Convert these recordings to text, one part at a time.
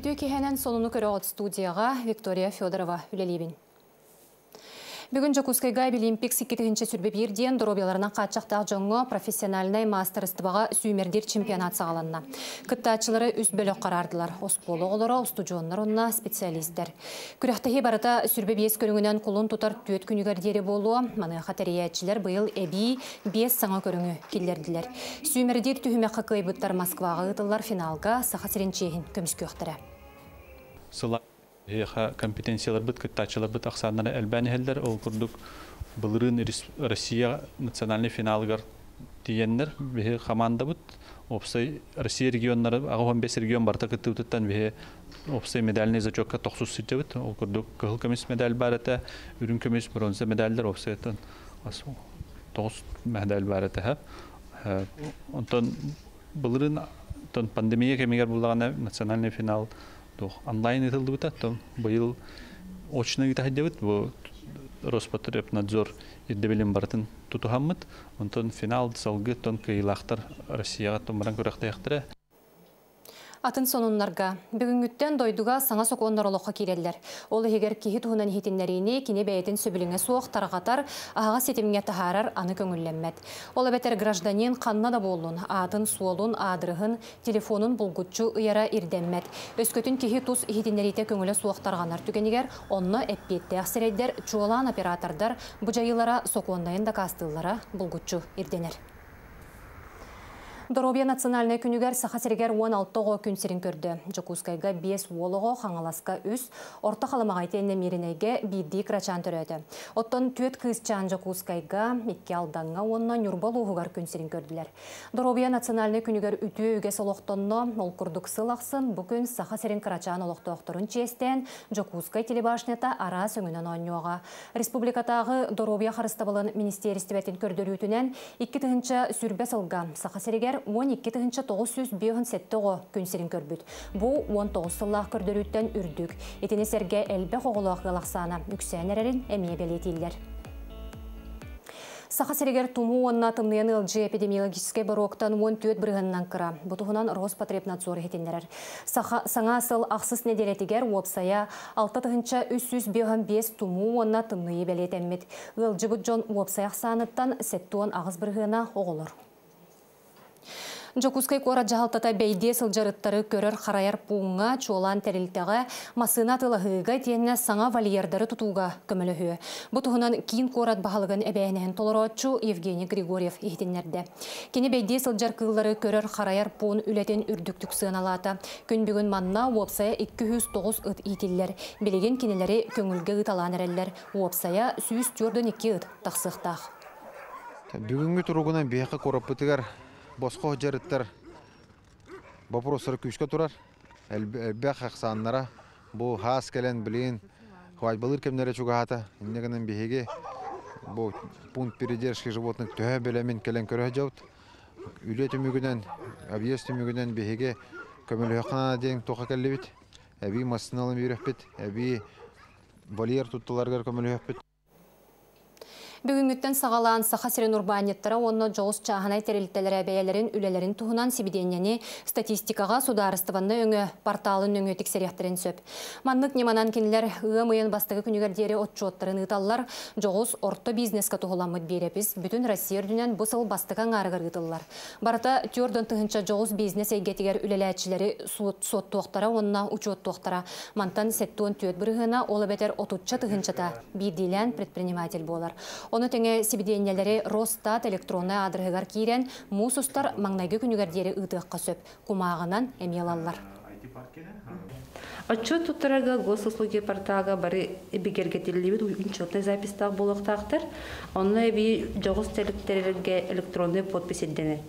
Бүтү кихенен сонуну көрөгөт студияға Виктория Федорова үлелебин. Бүгін Жакускайга Олимпик 2-ші сүрбе бірден дұробияларына қатшақтақ жоңғы профессиональный мастер істібаға сүймердер чемпионат сағаланна. Күттачылары үст бөлік қарардылар. Осполы олары, устуджонлар онна специалисттер. Күряқтахи барыта сүрбе бес көріңінен құлын тұтар түйет күнігердері болуы, маны қатариятчылар бұйыл әбі бес саңа көріңі келдерділер. Сүймердер түйіме қақы Москваға ұтылар финалға сақа сіренчейін өқтірі эха компетенциялар бит кыттачылар бит аксаннары элбәнеһелләр ол курдук былырын Россия национальный финалгар диеннер бе команда бут опсай Россия регионнары ага 15 регион барта кытты уттан бе опсай медальный зачокка 90 сите бит ол курдук кыл комисс медаль барата үрүн комисс бронза медальдер опсай тан асу 9 медаль барата ха. Онтон былырын пандемия кемигер булган национальный финал онлайн итылды бит аттым быйыл очно гита хаддебит бу Роспотребнадзор иддебелем бартын тутухаммыт онтон финал салгы тон кыйлахтар Россияга томран көрөктөйөктөрө Атын сонуннарга бүгүнгүттен дойдуга саңа соконнор олоққа келелер. Ол егер кихи туһунан хитиннәрини кине бәйтин сөбүлүңе суох тарагатар ага сетимге тахарар аны көңүлләммәт. Ол бетер гражданин канна да болун, атын суолун, адрыхын, телефонун булгутчу ыяра ирдеммәт. Өскөтүн кихи тус хитиннәрите көңүле суох тарганар түгенигер, онны эппетте аксерейдер чуолан оператордар бу жайылара сокондайын да кастыллара булгутчу ирденер. Доробия национальный күнігер сахасергер 16-го күнсерін көрді. Жокускайга 5 олығы қаңаласқа үс, орта қаламағайтенне мерінеге бидді крачан түреді. Оттон төт кызчан Жокускайга мекке алданға онна нүрбал ұғығар күнсерін көрділер. Доробия национальный күнігер үті өге солықтонно ол күрдік сылақсын бүкін сахасерин крачан олықты оқтырын честен Жокускай телебашнета ара сөңінен оньоға. Республикатағы Доробия харыстабылын министерістібетін көрдірүтінен 2 сүрбе сылға сахасергер 12 тыгынча 900 бүйін сеттіғо күнсерін көрбіт. Бұ 19 сыллақ көрдіріттен үрдік. Етіне сәрге әлбе қоғылақ ғылақсана үксән әрерін әмие белетейлер. Саха серегер туму онна тымныян ылжы эпидемиологический бароктан он түйет бірғыннан кыра. Бұтығынан Роспотребнадзор етіндерер. Саңа асыл ақсыз неделетігер уопсая 6 тұхынча 305 туму онна тымныйы белетеммет. Ылжы бұд жон уопсаяқ саныттан сәттуан ағыз бірғына оғылыр. Жокускай кора жахалтата бейде сылжарыттары көрөр хараяр пуңга чуолан тәрілтіға масына тылығыға тиенне саңа вольердары тутуға көмілігі. Бұтығынан кейін корат бағалығын әбәйінен толыротчу Евгений Григорьев ехтенлерді. Кені бейде сылжар кыллары көрөр хараяр пуын үлетін үрдіктік сыналата. Күн бүгін манна уопсая 209 ыт итиллер. Белеген кенелері көңілге ұталан әрелер. Уопсая сүйіс түрден 2 ыт тақсықтақ. Бүгінгі тұрғынан бейқі қораппытығар босқо жарыттар вопростар күшке турар. Әлбә хақсаннара бу хас келен билин. Хвай былыр кемнере чугата иннегенен бихеге бу пункт передержки животных төһә белемин келен көрә жаут үле төмүгүнен объезд төмүгүнен бихеге көмөлө хана ден тоха келлебит әби масыналым үйрәппет әби вольер туттыларга көмөлө өппет Бүгінгіттен сағалан сақасырын урбанеттара онны жоғыз чағанай терілтелері бәйелерін үлелерін туғынан сибиденнені статистикаға сударыстыванны өңі порталын өңі тексеректерін сөп. Маннық неманан кенілер ұғым ұйын бастығы күнігердері отчуоттарын ұталлар жоғыз орто бизнесқа туғыламыд берепіз бүтін Россия үрдінен бұсыл бастыған арығыр ұтылар. Барата тюрдон тұхынша жоғыз бизнес әйгетігер үлеләтшілері сот туақтара онна учет туақтара мантан сеттуын түйет бірғына олы бәтер отутча тұхыншата бейдилен предприниматель болар. Оны теңе сибиденелері Ростат электронны адрығығар кейрен мусустар маңнайғы күнігердері ұтыққа сөп, кумағынан әмелалар. Отчет туттарага госуслуги портага бары бигергетилибит учетный запистаг болуктактыр. Онны би жогус телектерге электронный подпись эддене.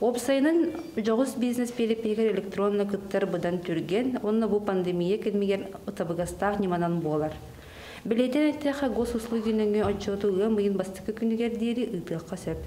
Опсайнын жогус бизнес пелепегер электронный кыттар бұдан түрген, онны бу пандемия келмеген табыгастаг неманан болар. Билетен әттәхә госуслугинеңе отчетуга мыйын бастыкы күнігер дейірі ұйтыққа сөп.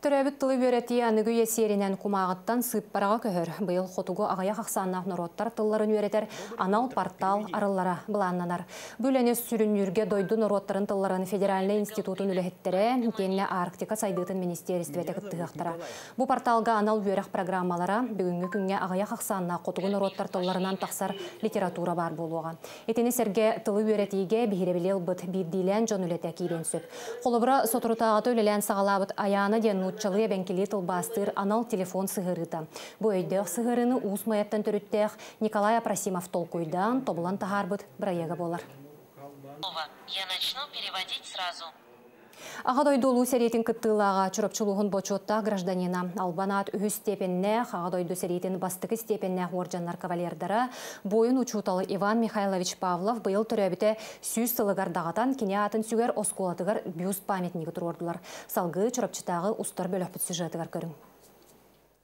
Төрәбіт тылы бөреті аныгы есерінен кумағыттан сыппараға көхір. Бұйыл қотуғы ағая қақсанна нұроттар тылларын өретер анал портал арыллара бұланнанар. Бүлені сүріннүрге дойду нұроттарын тылларын Федеральный институтын үліхеттері кенне Арктика сайдытын министерстветі кіттіғақтара. Бұ порталға анал бөрек программалара бүгінгі күнге ағая қақсанна қотуғы нұроттар тылларынан тақсар литература бар болуға. Етені серге тылы бөретіге бігеребелел бұд биддилен жон үлеті кейден сөп. Қолыбыра сотырутағаты өлелен сағалабыт аяны ден нутчалыя бәнкеле тылбастыр анал телефон сығырыта. Бу өйдех сығырыны уус маяттан төрүттех Николай Апрасимов толкуйдан тобулан тахарбыт браяга болар. Я начну переводить сразу. Ағадой долу сәретін кыттылаға чұрапчылуғын бочотта гражданина албанат үхі степенне, ағадойду сәретін бастықы степенне оржаннар кавалердара бойын учуталы Иван Михайлович Павлов бұйыл түрәбіте сүйіз сылығар дағатан кене атын сүгер осколатығар бюст памятнигі тұрордылар. Салғы чұрапчытағы ұстар бөліқпіт сюжетігар көрің.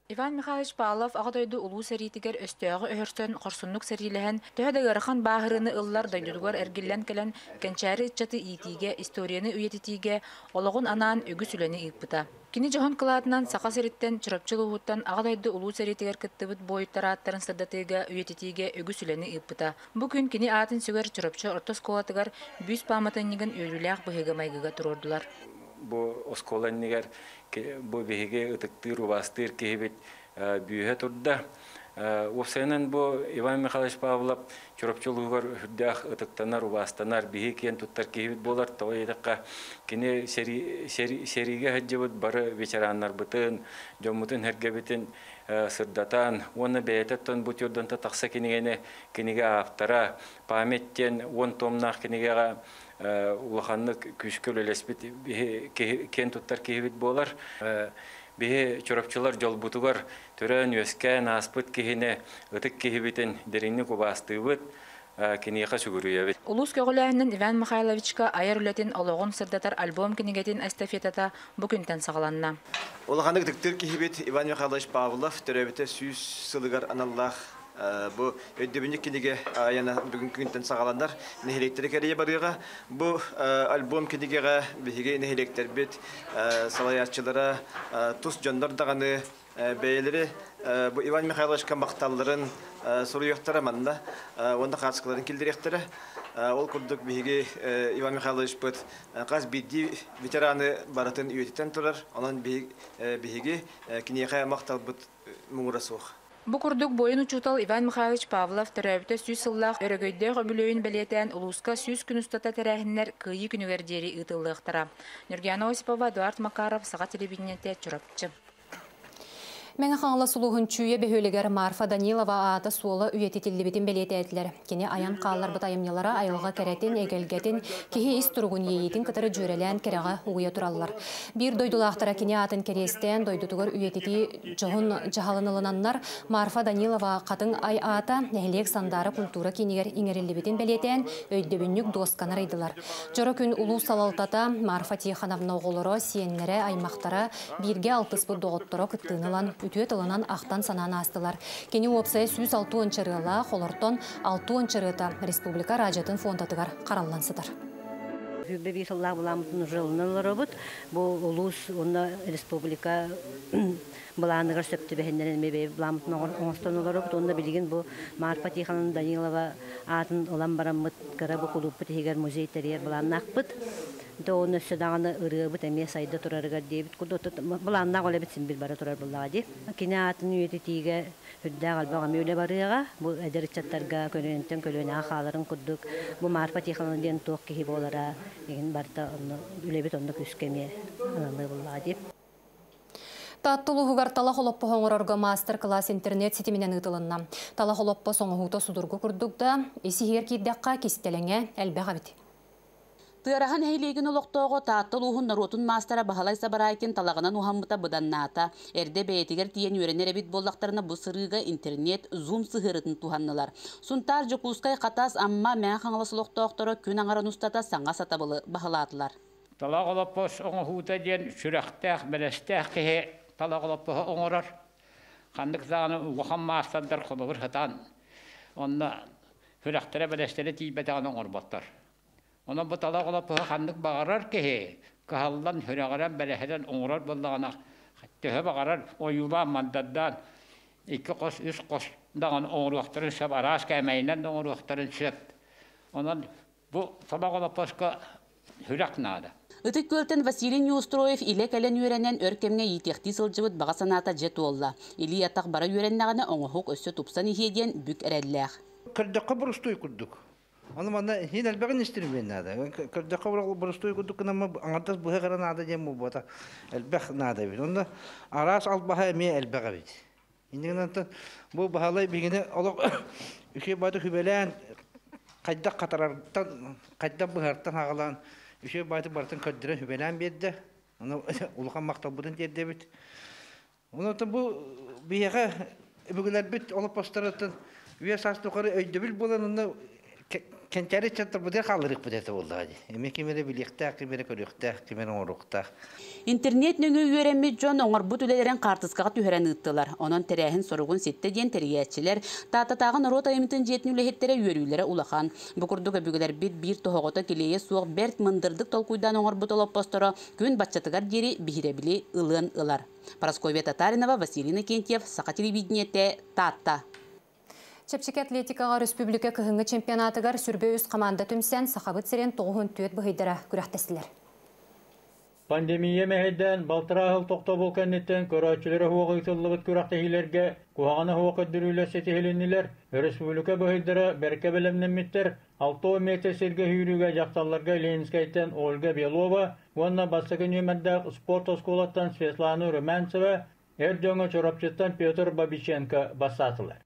Иван Михайлович Павлов ағадойду улуу сәритигер өстөөгө өһөртөн корсуннук сәрилэһэн төһөдөгөрхан баахырыны ыллар дойдудугар эргиллен келен кенчаары иччаты иитиге историяны үйетитиге ологун анаан үгү сүлени ыыппыта кини жохон кылаатынан сака сириттен чырапчылууттан ағадойду улуу сәритигер кыттыбыт боюттарааттарын сырдатыга үйетитиге үгү сүлени ыыппыта бу күн кини аатын сүгер чырапчы ортос колатыгар бүүс пааматыннигин өйрүлээх быһыга майгыга турордулар. Бу осколаннигер бу биһиге ытыктыр убастыр киһибит бүүһэ турда. Усенен бу Иван Михайлович Павлов чурапчылыгар хүрдәх ытыктанар убастанар биһи кен туттар киһибит болар тойдакка кини сери сериге хаҗҗыбыт бары ветераннар бытын жомутун хергебитин сырдатан оны бәйтеттен бу тюрдан такса кинигене киниге автора памяттен он томнах кинигега улаханны күшкөл элеспит кен туттар киһибит болар биһи чурапчылар жолбутугар төрөн өскән аспыт киһине ытык киһибитин деринни кубастыыбыт киниэха сүгүрүйэбит. Улус көгөлөһүнөн иван михайловичка аяр үлетин ологон сырдатар альбом кинигетин эстафетата бу күнтен сагаланна улаханы тыктыр киһибит иван михайлович павлов төрөбүтэ сүүс сылыгар аналлах бу өйдөбүнүк киниге аяна бүгүн күнтен сагаландар нехилектери керее барыга бу альбом кинигега биһиге нехилектер бит салаячылара тус жондар даганы бәйлери бу Иван Михайлович макталларын суруяктара манна. Онда катышкыларын килдиректери ол курдук биһиге Иван Михайлович бут каз бидди ветераны баратын үйөтитен турар. Онан кинеха мактал бут муңурасух Бу курдук бойын учутал Иван Михайлович Павлов төрөбүтө сүз сыллах өрөгөйдө өбүлөйүн белетен улуска сүз күнүстата терәһиннәр кыйы күнүгер дери ытыллыктара. Нургияна Осипова, Эдуард Макаров, Сага телевидениете чурапчы. Мәңі қаңла сұлуғын чүйе бөхөлігер Марфа Данилова аты суылы үйететілдібетін белеті әділер. Кені аян қалар бұт айымнелара айылға кәрәтін, әгелгетін, кеге іс тұрғын ейетін кітірі жөрелән кәрәға уйы тұралылар. Bir дойдулақтара кені атын керестен дойдутығыр үйететі жоғын жағалынылынаннар Марфа Данилова қатын ай ата нәхілек сандары культура кенегер иңерілдібетін белетен өйдебіннік досканар айдылар. Жоры күн ұлу салалтата Марфа Тихановна оғылыры сиеннері аймақтары бірге алтыспы доғыттыры күттіңілан үтүе тылынан ақтан сананы астылар. Кені опсай сүз алту ончырыла, холортон алту ончырыта республика радиотын фондатыгар қараллансыдар. Хүбе бисаллах буламытын жылнылары бут. Бу улус онна республика буланыгар сөптү бехендерин мебе буламытын оңостанылары бут. Онда билген бу Марфа Тиханын Данилова атын улам барамыт кара бу клуб тегер музей терьер буланнакпыт. Доны сөдағаны ырыбыт әме сайда турарыгар дейбит. Кудо буланна голе битсин бил бара турар буллага ди. Кине атын үйети тиге хүддә галбага мөйле барыга. Бу әдәрчәттәргә көлөнтен көлөнә халарын куддук. Бу марфа тиханын ден ток ки болара. Еген барта онны үлебит онны күскеме ананы буллага ди. Таттулугар тала холоппо хоңорорго мастер-класс интернет сетименен ытылынна. Тала холоппо әлбәға бит. Тыарахан хейлеген олоқтоғы тааттыл уһун наротун мастера бахалай сабарайкен талагынан ухаммыта бұданната. Эрде бәйтигер тиен үйренер эбит боллақтарына бу сырыга интернет, зум сыхырытын туханнылар. Сунтар жокускай қатас амма мән хаңласы лоқтоқтары күн аңаран устата саңа сатабылы бахалатылар. Талаголоппос оңохута ден сүрәхтәх, бәләстәх кеһе талаголоппо оңорар. Хандык заны ухан мастардар холовыр хатан. Онна сүрәхтәре бәләстәре тибәтән оңорбаттар. Ona bu tala ola pıha kandık bağırar ki he. Kahallan hürağıran beleheden төһө бағарар ойула мандаддан икки қос үс қос даган оңуруактарын сап араас кәмәйнен оңуруактарын сөп онан бу сабак олапоска хүрәк наада Ытык көлтен Василий Неустроев иле кәлен үйренен өркемге етекти сылжыбыт баға саната жет олла. Или ятақ бара үйреннағаны оңохук өссө тупсан ихеден бүк әрәлләқ. Кырдаққа бұрыстой күрдік. Оны мана хин әлбәгін істірмен нада. Кырдаққа бұрыстой күрдік кінама аңатас бұхы қара нада дем бұл бота. Әлбәқ нада бит. Онда арас ал баха әме әлбәға бит. Антын бұл бахалай бігіне олық үше байды хүбелән қайдақ қатарардан қайдақ бұхарттан ағалан үше байды бартын көддірен хүбелән берді. Оны улахан мақтал бұдын дерде бит. Оны бұл бияға бүгілер бит олып постаратын Үе сас тухары өйдөбүл болан чаттар будер халырык будер болду ади. Эме кемере биликте, кемере көрүктө, кемере орукта. Интернет нөңі үйеренме жон оңыр бұт үлелерін қартысқаға түйірен ұттылар. Онын тәрәхін сұрығын сетті ден тәріятчілер, тататағын рота емітін жетін үлехеттері үйерілері улахан. Бұқырдығы бүгілер бит бір тұхоғыта келейе суық бәрт мындырдық толкуйдан оңыр бұт олып постыры күн батчатығар дері бігіребілі ылын ылар. Парасковия Татаринова, Василина Кентьев, Сақа телевидениете, Татта. Чепчик атлетикаға республика кыһыңы чемпионатыгар сүрбе үз команда түмсен сахабыт сирен тоғын түйет бұхайдара күрәхтесілер. Пандемия мәһәдән балтыра хыл токто бул кәннеттен көрәчләре хугы итыллыбыт күрәхтәһиләргә куаганы хугы дөрүлә сетеһиленниләр республика бұхайдара берке белемнән миттер 6 метр сирге хүйрүгә жакталларга Ленинскайдан Ольга Белова, ванна басыгын юмәддә спорт осколаттан Светлана Румянцева, Эрдёңө чорапчыттан Петр Бабиченко басатылар.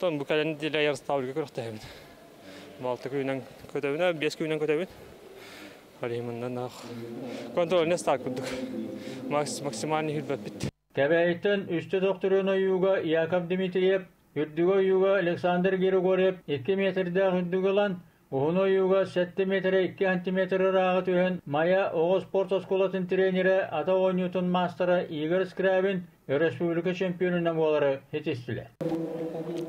Тон бу кәлен диле ярыс тавлыга көрөктәбин. Малты күнән көтәбин, бес күнән көтәбин. Алимындан ах. Контрольне стак күдүк. Максимальный хилбет бит. Кәбәйттен үсті докторын ойуға Яков Дмитриев, үрдігі ойуға Александр Герогорев 2 метрді үрдігі лан, Уһун ойуға 7 метр 2 сантиметр рағы түйін Мая Оғы спорт осколатын тренері ата ойнютын мастера Игорь Скрябин республика чемпионына болары хетестілер.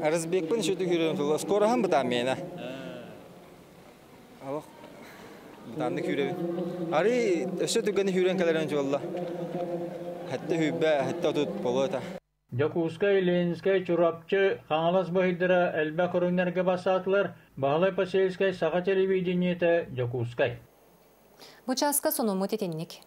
Арызбекпін шөті күрем тұлы. Скорахан бұтам мені. Алақ, бұтамды күрем. Ари өсі түгені хүрен кәлерін жолла. Хәтті хүббә, хәтті отут болуыта. Jakutskay, Ленинскай, Чурапчы, Хаңалас Бахидра, Әлбә Көріңнерге басатылар, Бағалай Пасельскай, Саға телевидениеті, Jakutskay. Бұчаска сонумы тетенник.